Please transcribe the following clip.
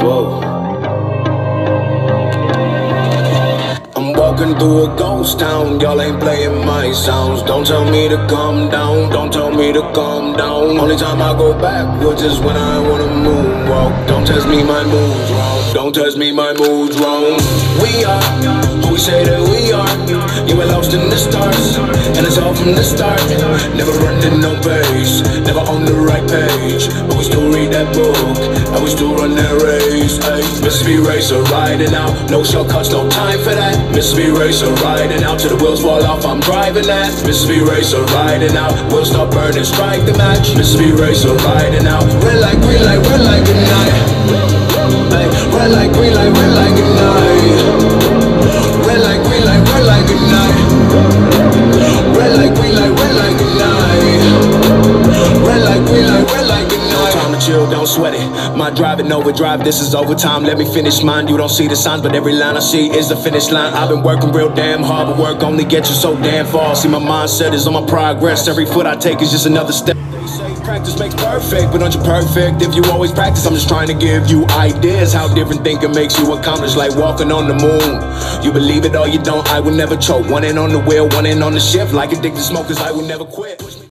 Whoa. I'm walking through a ghost town, y'all ain't playing my sounds. Don't tell me to calm down, don't tell me to calm down. Only time I go backwards is when I wanna moonwalk. Don't test me, my mood's wrong. Don't test me, my mood's wrong. We are who we say that we lost in the stars, and it's all from the start. Never running no pace, never on the right page. But we still read that book, and we still run that race. Ay, Mississippi racer riding out, no shortcuts, no time for that. Mississippi racer riding out till the wheels fall off. I'm driving that. Mississippi racer riding out, We'll stop burning, strike the match. Mississippi racer riding out, red light, green light, red light, good night. Chill, don't sweat it. My driving overdrive, this is overtime. Let me finish mine. You don't see the signs, but every line I see is the finish line. I've been working real damn hard, but work only gets you so damn far. See, my mindset is on my progress. Every foot I take is just another step. They say practice makes perfect, but aren't you perfect if you always practice? I'm just trying to give you ideas how different thinking makes you accomplish, like walking on the moon. You believe it or you don't, I will never choke. One in on the wheel, one in on the shift, like addicted smokers, I will never quit.